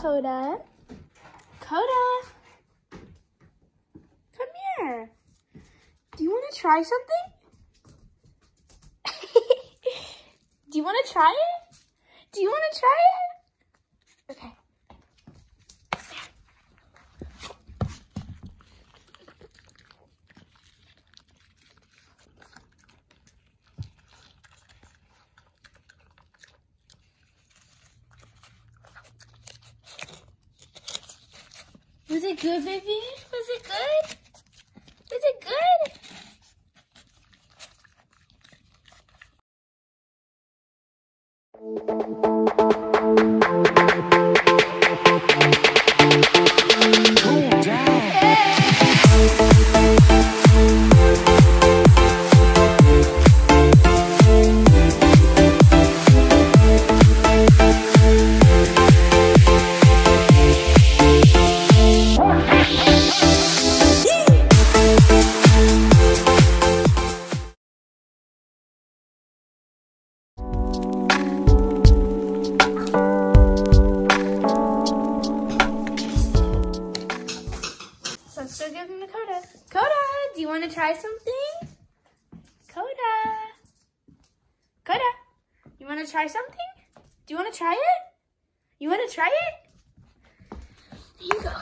Coda. Coda. Come here. Do you want to try something? Do you want to try it? Do you want to try Was it good, baby? Was it good? Was it good? So let's go give him to Coda. Coda, do you want to try something? Coda. Coda, you want to try something? Do you want to try it? You want to try it? Here you go.